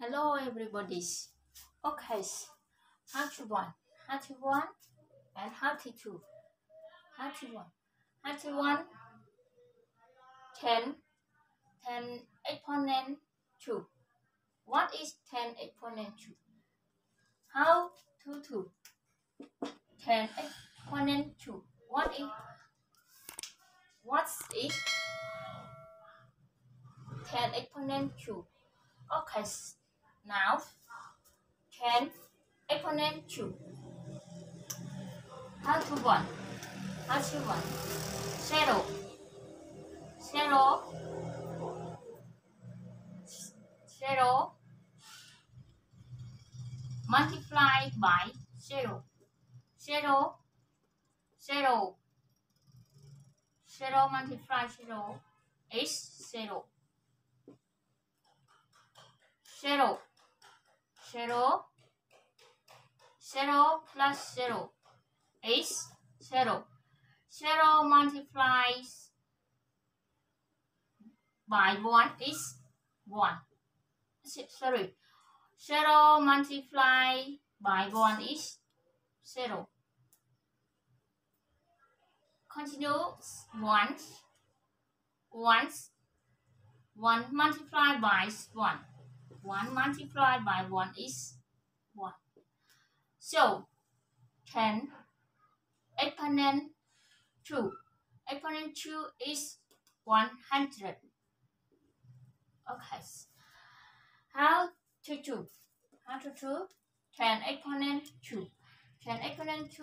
Hello everybody. Okay, how to one, to one, and to two, to one, to one, ten, ten exponent two. What is ten exponent two? How to two, ten exponent two. What is what's it? Ten exponent two. Okay. Now, 10 exponent 2. How to 1? How to 1? 0. 0. 0. Multiply by 0. 0. 0. 0 multiply 0 is 0. 0 0 0 plus 0 is 0 0 multiplies by 1 is 1 sorry. 0 multiply by 1 is 0 continue once once 1 multiplied by 1 1 multiplied by 1 is 1. So, 10 exponent 2. Exponent 2 is 100. Okay. How to do? How to do? 10 exponent 2. 10 exponent 2.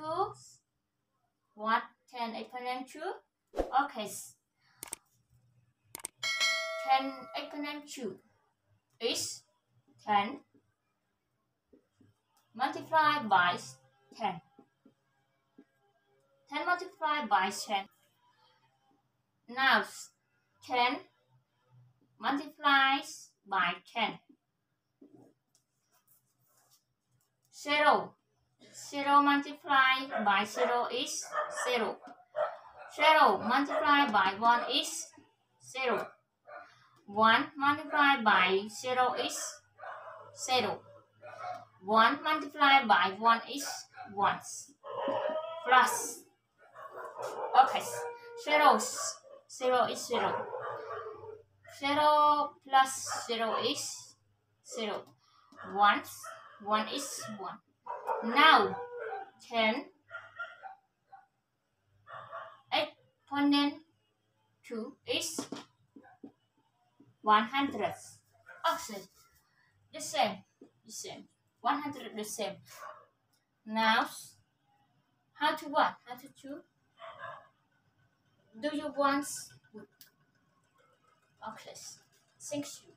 What? 10 exponent 2? Okay. 10 exponent 2 is 10 multiplied by 10. 10 multiplied by 10. Now 10 multiplies by 10. 0. 0 multiplied by 0 is 0. 0 multiplied by 1 is 0. 1 multiplied by 0 is 0. 1 multiplied by 1 is 1. Plus. Okay. 0. 0 is 0. 0 plus 0 is 0. 1. 1 is 1. Now, 10 exponent 2 is 100. Okay the same, the same. 100 the same. Now, how to what? How to choose? Do you want? Okay, thank you.